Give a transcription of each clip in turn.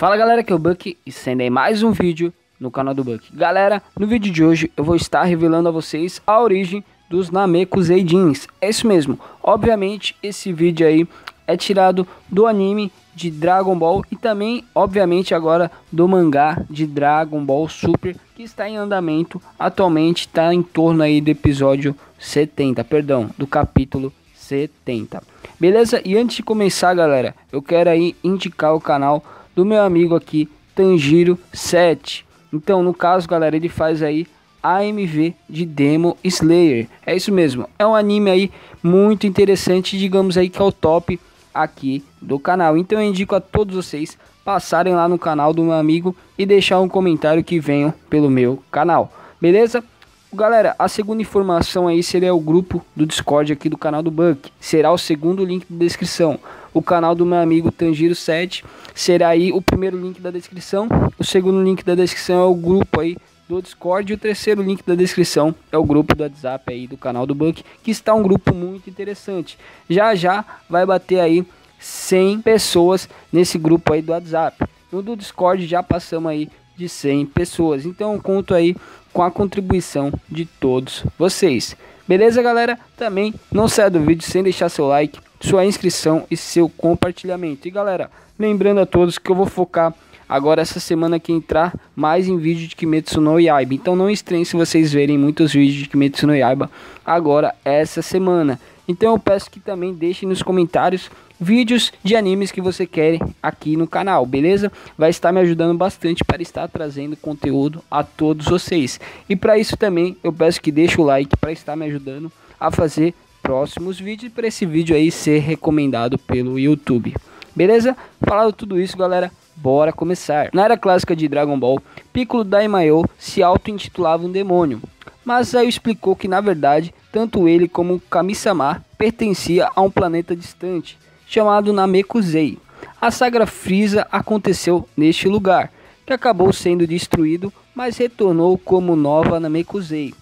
Fala galera, que é o Buck e sendo aí mais um vídeo no canal do Buck. Galera, no vídeo de hoje eu vou estar revelando a vocês a origem dos Nameku Zeidins. É isso mesmo, obviamente esse vídeo aí é tirado do anime de Dragon Ball e também, obviamente, agora do mangá de Dragon Ball Super que está em andamento. Atualmente está em torno aí do episódio 70, perdão, do capítulo 70. Beleza? E antes de começar, galera, eu quero aí indicar o canal do meu amigo aqui, Tanjiro 7. Então, no caso, galera, ele faz aí AMV de Demo Slayer. É isso mesmo. É um anime aí muito interessante, digamos aí que é o top aqui do canal. Então eu indico a todos vocês passarem lá no canal do meu amigo e deixar um comentário que venham pelo meu canal. Beleza? Galera, a segunda informação aí seria o grupo do Discord aqui do canal do Buck. Será o segundo link da descrição. O canal do meu amigo Tanjiro 7 será aí o primeiro link da descrição. O segundo link da descrição é o grupo aí do Discord e o terceiro link da descrição é o grupo do WhatsApp aí do canal do Buck, que está um grupo muito interessante. Já já vai bater aí 100 pessoas nesse grupo aí do WhatsApp. No do Discord já passamos aí de 100 pessoas. Então conto aí com a contribuição de todos vocês. Beleza, galera? Também não saia do vídeo sem deixar seu like, sua inscrição e seu compartilhamento. E galera, lembrando a todos que eu vou focar agora essa semana que entrar mais em vídeo de Kimetsu no Yaiba. Então não estranhe se vocês verem muitos vídeos de Kimetsu no Yaiba agora essa semana. Então eu peço que também deixem nos comentários vídeos de animes que você quer aqui no canal, beleza? Vai estar me ajudando bastante para estar trazendo conteúdo a todos vocês. E para isso também eu peço que deixe o like para estar me ajudando a fazer próximos vídeos para esse vídeo aí ser recomendado pelo YouTube. Beleza? Falado tudo isso, galera, Bora começar. Na era clássica de Dragon Ball, Piccolo Daimyo se auto-intitulava um demônio, mas aí explicou que na verdade tanto ele como Kami-sama pertencia a um planeta distante chamado Namekusei. A saga Frieza aconteceu neste lugar, que acabou sendo destruído, mas retornou como nova Namekusei.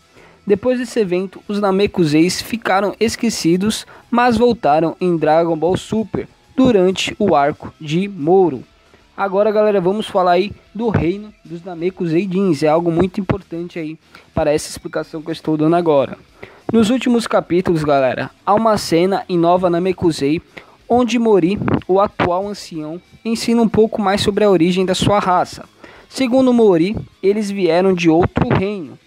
Depois desse evento, os Namekuseis ficaram esquecidos, mas voltaram em Dragon Ball Super durante o arco de Moro. Agora, galera, vamos falar aí do reino dos Namekuseidins. É algo muito importante aí para essa explicação que eu estou dando agora. Nos últimos capítulos, galera, há uma cena em Nova Namekusei onde Mori, o atual ancião, ensina um pouco mais sobre a origem da sua raça. Segundo Mori, eles vieram de outro reino.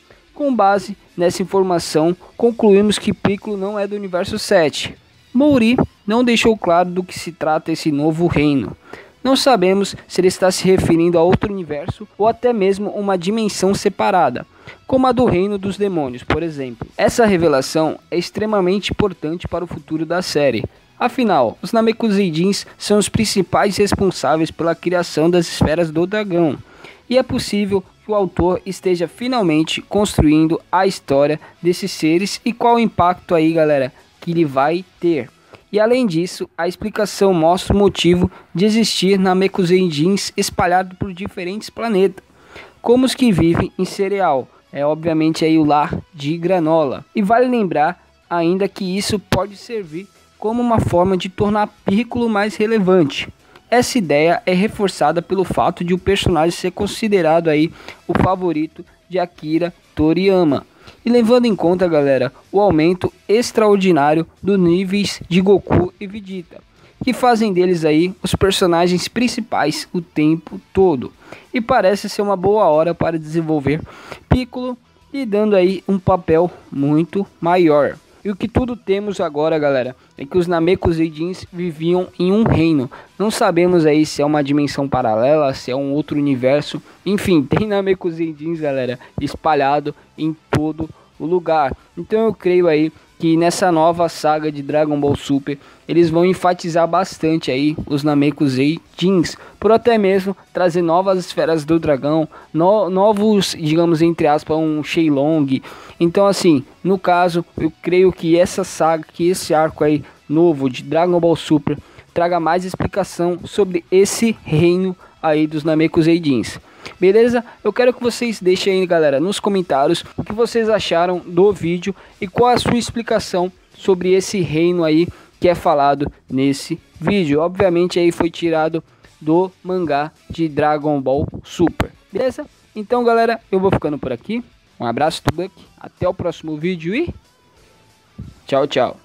Com base nessa informação, concluímos que Piccolo não é do universo 7. Mori não deixou claro do que se trata esse novo reino. Não sabemos se ele está se referindo a outro universo ou até mesmo uma dimensão separada, como a do reino dos demônios, por exemplo. Essa revelação é extremamente importante para o futuro da série. Afinal, os Namekuseidins são os principais responsáveis pela criação das esferas do dragão, e é possível que o autor esteja finalmente construindo a história desses seres e qual o impacto aí, galera, que ele vai ter. E além disso, a explicação mostra o motivo de existir Namekuseidins espalhados por diferentes planetas, como os que vivem em cereal, é obviamente aí o lar de granola. E vale lembrar ainda que isso pode servir como uma forma de tornar Piccolo mais relevante. Essa ideia é reforçada pelo fato de o personagem ser considerado aí o favorito de Akira Toriyama, e levando em conta, galera, o aumento extraordinário dos níveis de Goku e Vegeta, que fazem deles aí os personagens principais o tempo todo. E parece ser uma boa hora para desenvolver Piccolo e dando aí um papel muito maior. E o que tudo temos agora, galera, é que os Namekuseidins viviam em um reino. Não sabemos aí se é uma dimensão paralela, se é um outro universo. Enfim, tem Namekuseidins, galera, espalhado em todo o lugar. Então eu creio aí que nessa nova saga de Dragon Ball Super eles vão enfatizar bastante aí os Namekuseidins, por até mesmo trazer novas esferas do dragão, no, novos, digamos entre aspas, um Shenlong. Então assim, no caso, eu creio que essa saga, que esse arco aí novo de Dragon Ball Super traga mais explicação sobre esse reino aí dos Namekuseidins. Beleza? Eu quero que vocês deixem aí, galera, nos comentários o que vocês acharam do vídeo e qual a sua explicação sobre esse reino aí que é falado nesse vídeo. Obviamente aí foi tirado do mangá de Dragon Ball Super. Beleza? Então, galera, eu vou ficando por aqui. Um abraço do Buck, até o próximo vídeo e tchau, tchau.